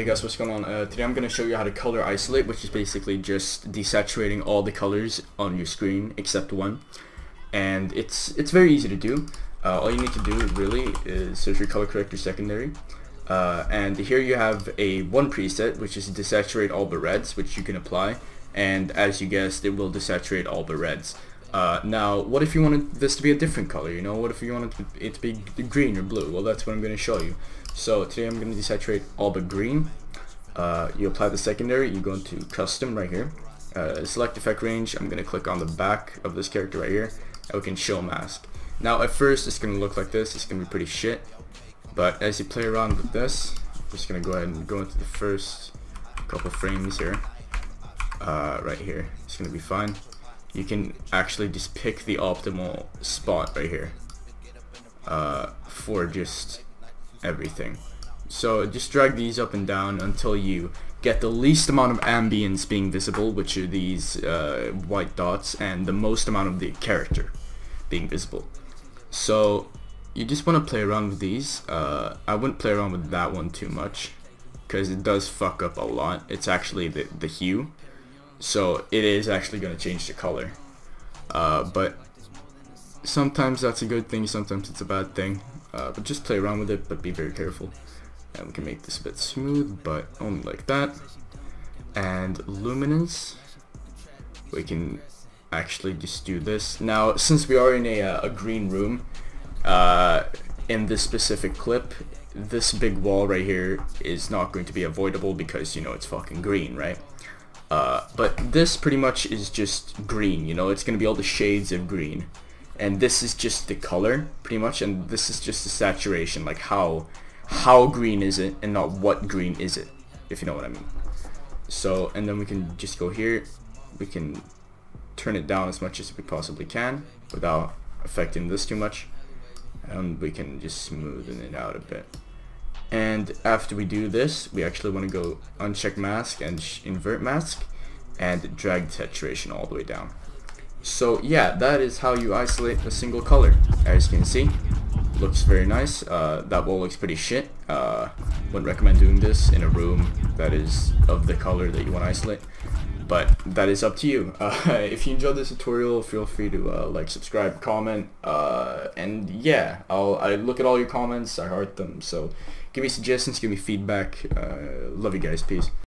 Hey guys, what's going on? Uh, today I'm going to show you how to color isolate, which is basically just desaturating all the colors on your screen except one. And it's it's very easy to do. Uh, all you need to do really is search your color corrector secondary. Uh, and here you have a one preset, which is desaturate all but reds, which you can apply. And as you guessed, it will desaturate all but reds. Uh, now, what if you wanted this to be a different color, you know? What if you wanted it to be green or blue? Well, that's what I'm going to show you. So today I'm going to desaturate all but green. Uh, you apply the secondary, you go into custom right here. Uh, select effect range, I'm going to click on the back of this character right here, and we can show mask. Now at first it's going to look like this, it's going to be pretty shit. But as you play around with this, I'm just going to go ahead and go into the first couple frames here. Uh, right here, it's going to be fine you can actually just pick the optimal spot right here uh, for just everything. So just drag these up and down until you get the least amount of ambience being visible, which are these uh, white dots, and the most amount of the character being visible. So you just want to play around with these. Uh, I wouldn't play around with that one too much because it does fuck up a lot. It's actually the, the hue so it is actually going to change the color. Uh, but sometimes that's a good thing sometimes it's a bad thing. Uh, but just play around with it but be very careful. And we can make this a bit smooth but only like that. And luminance. We can actually just do this. Now since we are in a, uh, a green room uh, in this specific clip this big wall right here is not going to be avoidable because you know it's fucking green right uh, but this pretty much is just green, you know, it's going to be all the shades of green. And this is just the color, pretty much, and this is just the saturation, like how, how green is it, and not what green is it, if you know what I mean. So, and then we can just go here, we can turn it down as much as we possibly can, without affecting this too much. And we can just smoothen it out a bit and after we do this we actually want to go uncheck mask and invert mask and drag saturation all the way down. So yeah that is how you isolate a single color. As you can see looks very nice. Uh, that wall looks pretty shit. Uh, wouldn't recommend doing this in a room that is of the color that you want to isolate but that is up to you. Uh, if you enjoyed this tutorial, feel free to uh, like, subscribe, comment, uh, and yeah, I'll I look at all your comments, I heart them. So give me suggestions, give me feedback. Uh, love you guys, peace.